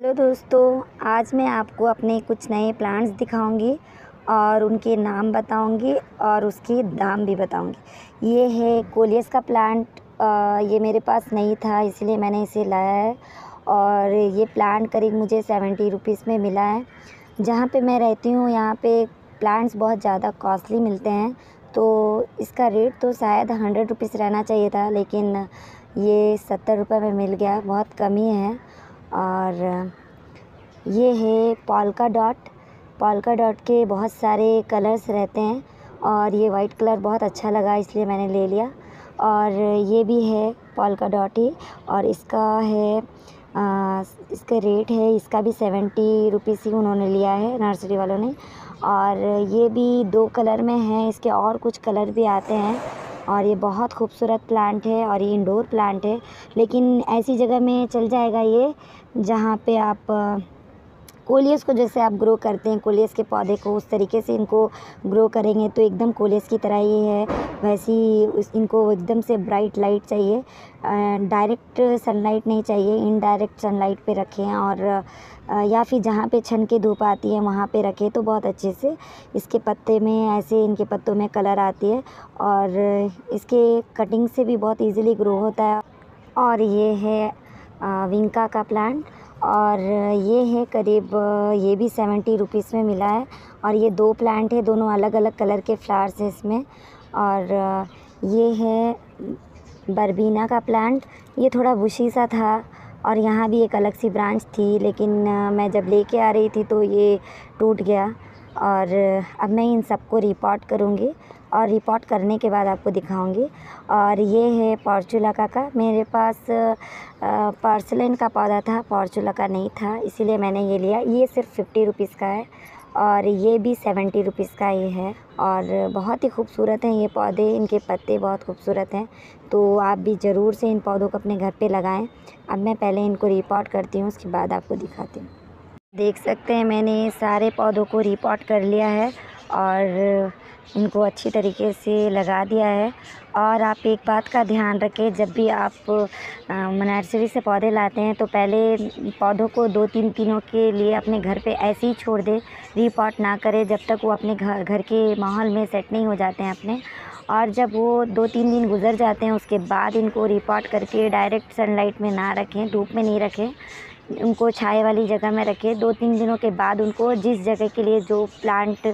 Hello दोस्तों, आज मैं आपको अपने कुछ नए प्लांट्स दिखाऊँगी और उनके नाम बताऊँगी और उसकी दाम भी बताऊँगी। ये है कोलियस का प्लांट ये मेरे पास नहीं था, इसलिए मैंने इसे लाया है और ये प्लांट करीब मुझे सेवेंटी रुपीज़ में मिला है। जहाँ पे मैं रहती हूँ, यहाँ पे प्लांट्स बहुत ज़्यादा कॉस्टली मिलते हैं तो इसका रेट तो शायद हंड्रेड रुपीज़ रहना चाहिए था, लेकिन ये सत्तर रुपये में मिल गया, बहुत कम ही है। और ये है पॉलका डॉट। पॉलका डॉट के बहुत सारे कलर्स रहते हैं और ये वाइट कलर बहुत अच्छा लगा इसलिए मैंने ले लिया। और ये भी है पॉलका डॉट ही और इसका है आ, इसका रेट है इसका भी सेवेंटी रुपीज़ ही उन्होंने लिया है नर्सरी वालों ने। और ये भी दो कलर में है इसके और कुछ कलर भी आते हैं। और ये बहुत खूबसूरत प्लांट है और ये इंडोर प्लांट है। लेकिन ऐसी जगह में चल जाएगा ये, जहाँ पे आप कोलियस को जैसे आप ग्रो करते हैं, कोलियस के पौधे को उस तरीके से इनको ग्रो करेंगे तो एकदम कोलियस की तरह ही है। वैसी इनको एकदम से ब्राइट लाइट चाहिए डायरेक्ट सनलाइट नहीं चाहिए, इनडायरेक्ट सनलाइट पे रखें और या फिर जहाँ पे छन के धूप आती है वहाँ पे रखें तो बहुत अच्छे से। इसके पत्ते में ऐसे इनके पत्तों में कलर आती है और इसके कटिंग से भी बहुत ईज़िली ग्रो होता है। और ये है विंका का प्लांट। और ये है करीब, ये भी सेवेंटी रुपीज़ में मिला है और ये दो प्लांट है, दोनों अलग अलग कलर के फ्लावर्स हैं इसमें। और ये है बरबीना का प्लांट, ये थोड़ा बुशी सा था और यहाँ भी एक अलग सी ब्रांच थी, लेकिन मैं जब लेके आ रही थी तो ये टूट गया। और अब मैं इन सबको रिपोर्ट करूँगी। और रिपोर्ट करने के बाद आपको दिखाऊँगी। और ये है पॉर्चुलाका का मेरे पास पार्सलिन का पौधा था पॉर्चुलाका नहीं था, इसीलिए मैंने ये लिया। ये सिर्फ़ फिफ्टी रुपीज़ का है और ये भी सेवेंटी रुपीज़ का ही है और बहुत ही खूबसूरत हैं ये पौधे। इनके पत्ते बहुत खूबसूरत हैं। तो आप भी ज़रूर से इन पौधों को अपने घर पे लगाएँ। अब मैं पहले इनको रिपोर्ट करती हूँ, उसके बाद आपको दिखाती हूँ। देख सकते हैं मैंने सारे पौधों को रिपोर्ट कर लिया है और इनको अच्छी तरीके से लगा दिया है। और आप एक बात का ध्यान रखें, जब भी आप नर्सरी से पौधे लाते हैं तो पहले पौधों को दो तीन दिनों के लिए अपने घर पे ऐसे ही छोड़ दें रीपॉट ना करें, जब तक वो अपने घर घर के माहौल में सेट नहीं हो जाते हैं अपने। और जब वो दो तीन दिन गुजर जाते हैं, उसके बाद इनको रिपोर्ट करके डायरेक्ट सनलाइट में ना रखें, धूप में नहीं रखें। उनको छाए वाली जगह में रखें। दो तीन दिनों के बाद उनको जिस जगह के लिए जो प्लांट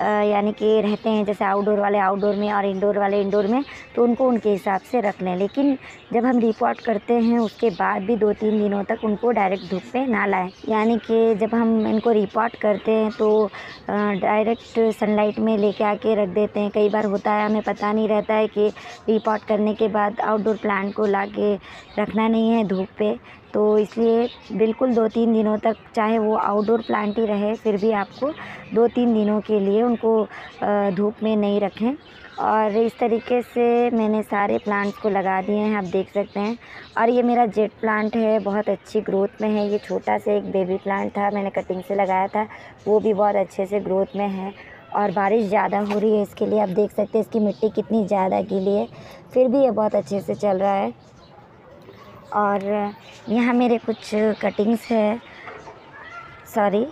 यानी कि रहते हैं, जैसे आउटडोर वाले आउटडोर में और इंडोर वाले इंडोर में तो उनको उनके हिसाब से रख लें। लेकिन जब हम रिपोर्ट करते हैं, उसके बाद भी दो तीन दिनों तक उनको डायरेक्ट धूप पे ना लाएँ। यानी कि जब हम इनको रिपोर्ट करते हैं तो डायरेक्ट सनलाइट में लेके आके रख देते हैं। कई बार होता है, हमें पता नहीं रहता है कि रिपोर्ट करने के बाद आउटडोर प्लांट को ला के रखना नहीं है धूप पे। तो इसलिए बिल्कुल दो तीन दिनों तक चाहे वो आउटडोर प्लांट ही रहे, फिर भी आपको दो तीन दिनों के लिए उनको धूप में नहीं रखें। और इस तरीके से मैंने सारे प्लांट्स को लगा दिए हैं, आप देख सकते हैं। और ये मेरा जेट प्लांट है, बहुत अच्छी ग्रोथ में है। ये छोटा सा एक बेबी प्लांट था, मैंने कटिंग से लगाया था, वो भी बहुत अच्छे से ग्रोथ में है। और बारिश ज़्यादा हो रही है, इसके लिए आप देख सकते हैं, इसकी मिट्टी कितनी ज़्यादा गीली है। फिर भी ये बहुत अच्छे से चल रहा है। और यहाँ मेरे कुछ कटिंग्स है। सॉरी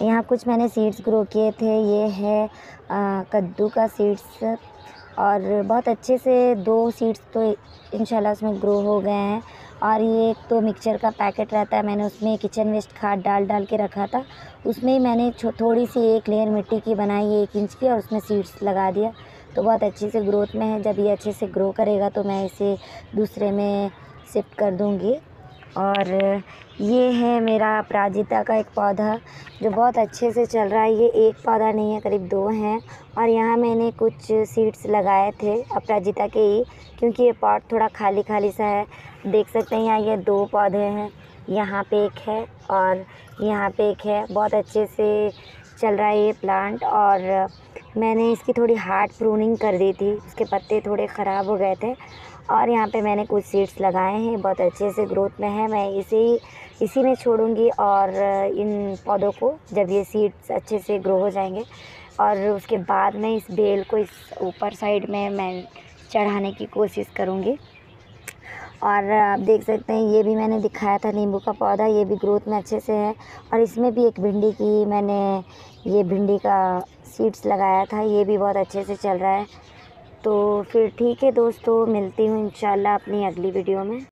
यहाँ कुछ मैंने सीड्स ग्रो किए थे। ये है कद्दू का सीड्स और बहुत अच्छे से दो सीड्स तो इंशाल्लाह उसमें ग्रो हो गए हैं। और ये एक तो मिक्सचर का पैकेट रहता है। मैंने उसमें किचन वेस्ट खाद डाल डाल के रखा था। उसमें ही मैंने थोड़ी सी एक लेयर मिट्टी की बनाई, एक इंच की और उसमें सीड्स लगा दिया। तो बहुत अच्छे से ग्रोथ में है। जब ये अच्छे से ग्रो करेगा तो मैं इसे दूसरे में शिफ्ट कर दूँगी। और ये है मेरा अपराजिता का एक पौधा, जो बहुत अच्छे से चल रहा है। ये एक पौधा नहीं है, करीब दो हैं। और यहाँ मैंने कुछ सीड्स लगाए थे अपराजिता के ही, क्योंकि ये पॉट थोड़ा खाली खाली सा है। देख सकते हैं, यहाँ ये दो पौधे हैं। यहाँ पे एक है और यहाँ पे एक है। बहुत अच्छे से चल रहा है ये प्लांट और मैंने इसकी थोड़ी हार्ड प्रूनिंग कर दी थी। उसके पत्ते थोड़े ख़राब हो गए थे। और यहाँ पे मैंने कुछ सीड्स लगाए हैं, बहुत अच्छे से ग्रोथ में है। मैं इसे, इसी में छोड़ूँगी और इन पौधों को जब ये सीड्स अच्छे से ग्रो हो जाएँगे। और उसके बाद में इस बेल को इस ऊपर साइड में मैं चढ़ाने की कोशिश करूँगी। और आप देख सकते हैं, ये भी मैंने दिखाया था नींबू का पौधा, ये भी ग्रोथ में अच्छे से है। और इसमें भी एक भिंडी की मैंने, ये भिंडी का सीड्स लगाया था, ये भी बहुत अच्छे से चल रहा है। तो फिर ठीक है दोस्तों मिलती हूँ इंशाल्लाह अपनी अगली वीडियो में।